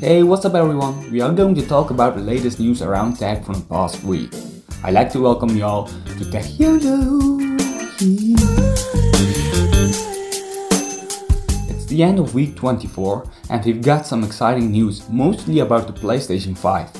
Hey, what's up everyone? We are going to talk about the latest news around tech from the past week. I'd like to welcome you all to Tech YOLO. It's the end of week 24 and we've got some exciting news, mostly about the PlayStation 5.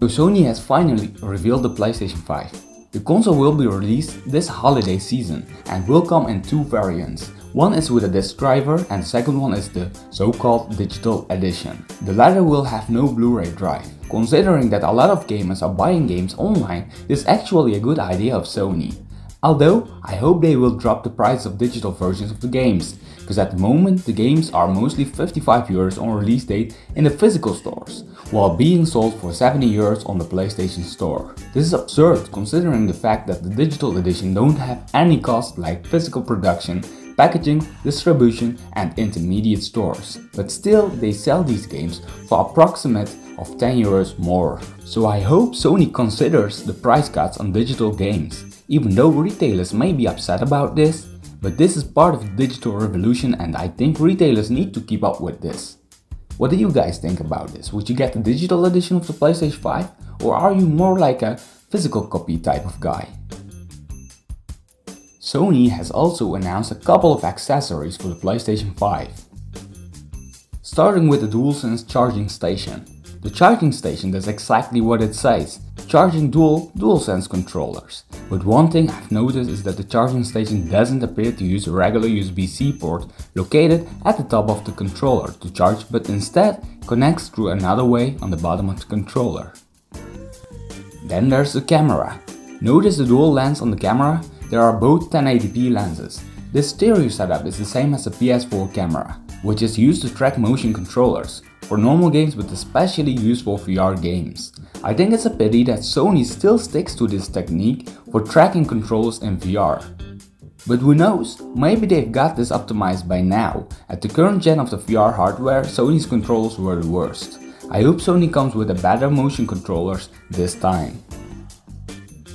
So Sony has finally revealed the PlayStation 5. The console will be released this holiday season and will come in two variants. One is with a disc driver and second one is the so-called digital edition. The latter will have no Blu-ray drive. Considering that a lot of gamers are buying games online, this is actually a good idea of Sony. Although, I hope they will drop the price of digital versions of the games, because at the moment the games are mostly 55 euros on release date in the physical stores, while being sold for 70 euros on the PlayStation Store. This is absurd considering the fact that the digital edition don't have any cost like physical production, packaging, distribution and intermediate stores. But still they sell these games for approximate of 10 euros more. So I hope Sony considers the price cuts on digital games even though retailers may be upset about this, but this is part of the digital revolution and I think retailers need to keep up with this. What do you guys think about this? Would you get the digital edition of the PlayStation 5 or are you more like a physical copy type of guy? Sony has also announced a couple of accessories for the PlayStation 5. Starting with the DualSense charging station. The charging station does exactly what it says, charging dual DualSense controllers. But one thing I've noticed is that the charging station doesn't appear to use a regular USB-C port located at the top of the controller to charge but instead connects through another way on the bottom of the controller. Then there's the camera. Notice the dual lens on the camera? There are both 1080p lenses. This stereo setup is the same as the PS4 camera, which is used to track motion controllers, for normal games but especially useful for VR games. I think it's a pity that Sony still sticks to this technique for tracking controls in VR. But who knows, maybe they've got this optimized by now. At the current gen of the VR hardware, Sony's controls were the worst. I hope Sony comes with a better motion controllers this time.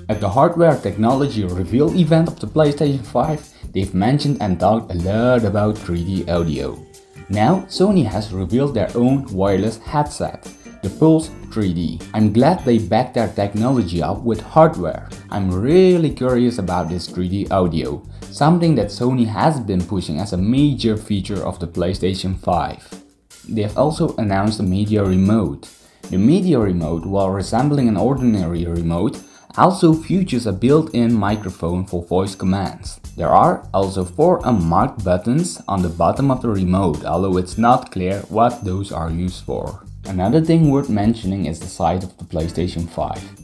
At the hardware technology reveal event of the PlayStation 5, they've mentioned and talked a lot about 3D audio. Now Sony has revealed their own wireless headset the Pulse 3D. I'm glad they backed their technology up with hardware. I'm really curious about this 3D audio, something that Sony has been pushing as a major feature of the PlayStation 5. They have also announced a media remote. The media remote, while resembling an ordinary remote, also features a built-in microphone for voice commands. There are also four unmarked buttons on the bottom of the remote, although it's not clear what those are used for. Another thing worth mentioning is the size of the PlayStation 5.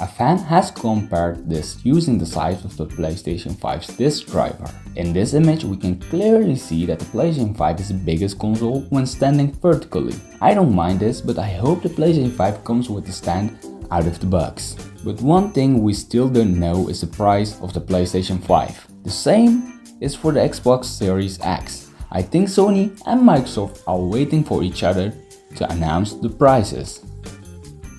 A fan has compared this using the size of the PlayStation 5's disk driver. In this image we can clearly see that the PlayStation 5 is the biggest console when standing vertically. I don't mind this but I hope the PlayStation 5 comes with a stand out of the box. But one thing we still don't know is the price of the PlayStation 5. The same is for the Xbox Series X. I think Sony and Microsoft are waiting for each other to announce the prices.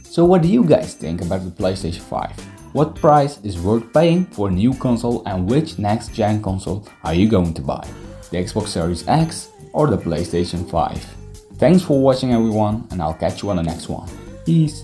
So what do you guys think about the PlayStation 5? What price is worth paying for a new console and which next gen console are you going to buy? The Xbox Series X or the PlayStation 5? Thanks for watching everyone and I'll catch you on the next one. Peace!